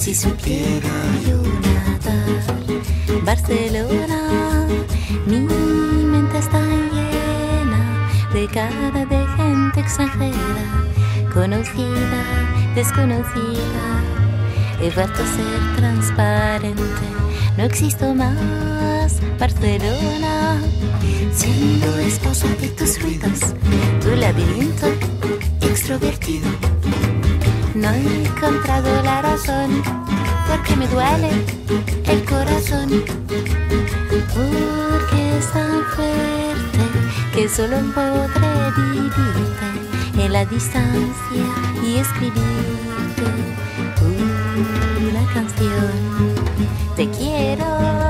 si supiera yo nadar. Barcelona, mi mente está llena de cara de gente extranjera, conocida, desconocida. He vuelto a ser transparente, no existo más. Barcelona, siendo esposa de tus ruidos, tu laberinto extrovertido. Encontrado la razón, porque me duele el corazón, porque es tan fuerte que solo podré vivirte en la distancia y escribirte una canción. Te quiero,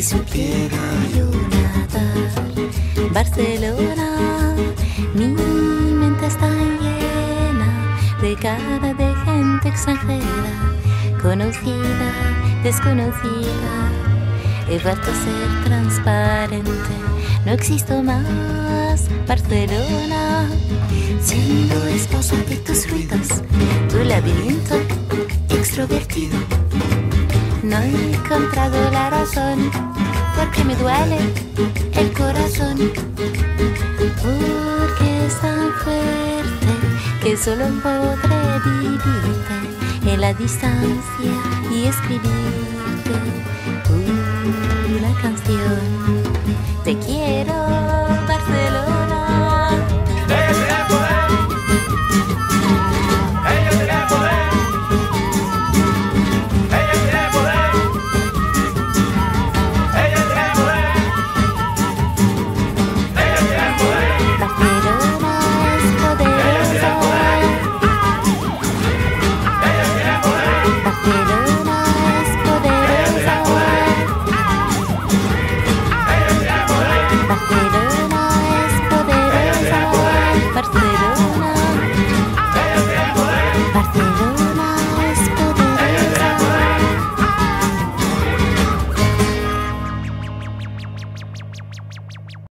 si supiera yo nadar. Barcelona, mi mente está llena de cara de gente extranjera, conocida, desconocida. He vuelto a ser transparente, no existo más. Barcelona, siendo esposa de tus ruidos, tu laberinto extrovertido. No he encontrado la razón, porque me duele el corazón, porque es tan fuerte que solo podré vivirte en la distancia y escribirte una canción. Te quiero,